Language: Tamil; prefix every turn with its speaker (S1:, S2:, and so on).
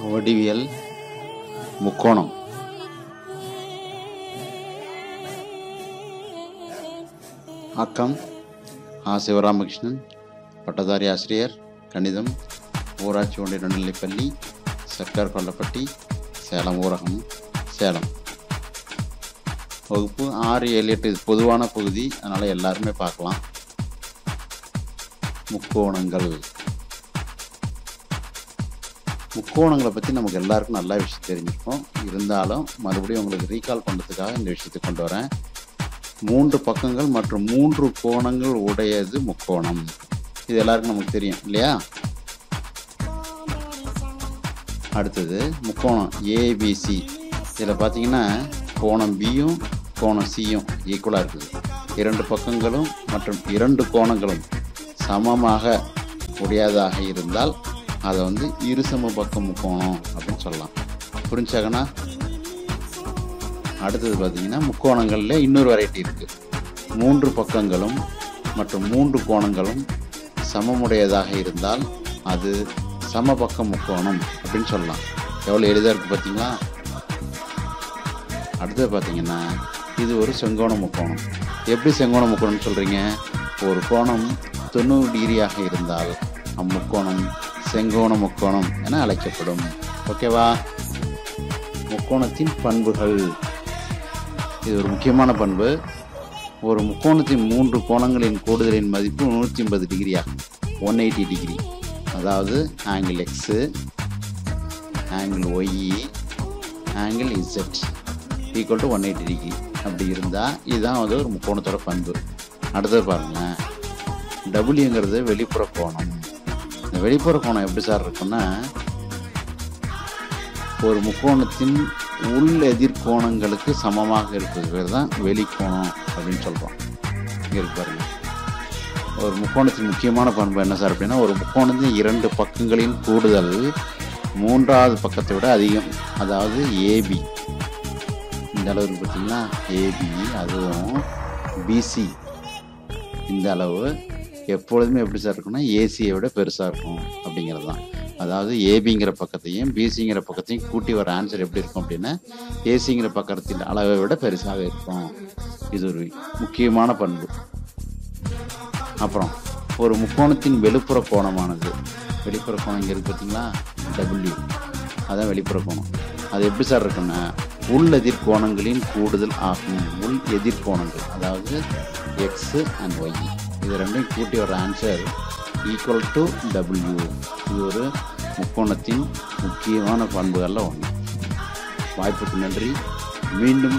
S1: வடிவியல் முக்கோணம். ஆக்கம் ஆ. சிவராமகிருஷ்ணன் பட்டதாரி ஆசிரியர் கணிதம் ஊராட்சி ஒன்றிய நடுநிலைப்பள்ளி சர்க்கார் கொல்லப்பட்டி சேலம் ஊரகம் சேலம். வகுப்பு ஆறு ஏழு எட்டு இது பொதுவான பகுதி. அதனால் எல்லாருமே பார்க்கலாம். முக்கோணங்கள். முக்கோணங்களை பற்றி நமக்கு எல்லாருக்கும் நல்லா விஷயம் தெரிஞ்சிருக்கும். இருந்தாலும் மறுபடியும் உங்களுக்கு ரீகால் பண்ணுறதுக்காக இந்த விஷயத்தை கொண்டு வரேன். மூன்று பக்கங்கள் மற்றும் மூன்று கோணங்கள் உடையது முக்கோணம். இது எல்லாருக்கும் நமக்கு தெரியும் இல்லையா? அடுத்தது முக்கோணம் ஏபிசி இதில் பார்த்தீங்கன்னா கோணம் பியும் கோணம் சியும் ஈக்குவலாக இருக்குது. இரண்டு பக்கங்களும் மற்றும் இரண்டு கோணங்களும் சமமாக உடையதாக இருந்தால் அதை வந்து இருசம பக்கம் முக்கோணம் அப்படின்னு சொல்லலாம். புரிஞ்சாங்கன்னா அடுத்தது பார்த்திங்கன்னா முக்கோணங்களில் இன்னொரு வெரைட்டி இருக்குது மூன்று பக்கங்களும் மற்றும் மூன்று கோணங்களும் சமமுடையதாக இருந்தால் அது சமபக்க முக்கோணம் அப்படின்னு சொல்லலாம். எவ்வளோ எளிதாக இருக்குது பார்த்தீங்களா? அடுத்தது பார்த்தீங்கன்னா இது ஒரு செங்கோண முக்கோணம். எப்படி செங்கோண முக்கோணம்னு சொல்கிறீங்க ஒரு கோணம் தொண்ணூறு டிகிரியாக இருந்தால் அம்முக்கோணம் செங்கோண முக்கோணம் என அழைக்கப்படும். ஓகேவா முக்கோணத்தின் பண்புகள். இது ஒரு முக்கியமான பண்பு. ஒரு முக்கோணத்தின் மூன்று கோணங்களின் கூடுதலின் மதிப்பு நூற்றி ஐம்பது டிகிரி ஆகும். ஒன் எயிட்டி டிகிரி அதாவது angle x angle y angle Z equal to one eighty degree அப்படி இருந்தால் இதுதான் வந்து ஒரு முக்கோணத்தோட பண்பு. அடுத்தது பாருங்கள் டபுள்யூங்கிறது வெளிப்புற கோணம். இந்த வெளிப்புற கோணம் எப்படி சார் இருக்குன்னா ஒரு முக்கோணத்தின் உள் எதிர்கோணங்களுக்கு சமமாக இருக்கிறது. பேர் தான் வெளிக்கோணம் அப்படின்னு சொல்கிறோம் இங்கே பாருங்க. ஒரு முக்கோணத்தின் முக்கியமான பண்பு என்ன சார் அப்படின்னா ஒரு முக்கோணத்தின் இரண்டு பக்கங்களின் கூடுதல் மூன்றாவது பக்கத்தை விட அதிகம். அதாவது ஏபி இந்த அளவுக்கு பார்த்திங்கன்னா ஏபி அதுவும் பிசி இந்த அளவு எப்பொழுதுமே எப்படி சார் இருக்கும்னா ஏசியை விட பெருசாக இருக்கும் அப்படிங்கிறது தான். அதாவது ஏபிங்கிற பக்கத்தையும் பிசிங்கிற பக்கத்தையும் கூட்டி வர ஆன்சர் எப்படி இருக்கும் அப்படின்னா ஏசிங்கிற பக்கத்தின் அளவை விட பெருசாக இருக்கும். இது ஒரு முக்கியமான பண்பு. அப்புறம் ஒரு முக்கோணத்தின் வெளிப்புற கோணமானது. வெளிப்புற கோணம் இங்கே இருக்கு பார்த்தீங்களா டபிள்யூ அதான் வெளிப்புற கோணம். அது எப்படி சார் இருக்குன்னா உள் எதிர்கோணங்களின் கூடுதல் ஆகும். உள் எதிர்கோணங்கள் அதாவது எக்ஸு அண்ட் ஒய் இது ரெண்டையும் கூட்டி வர ஆன்சர் ஈக்குவல் டு டபிள்யூ இது ஒரு முக்கோணத்தின் முக்கியமான பண்புகளில் ஒன்று வாய்ப்புக்கு நன்றி. மீண்டும்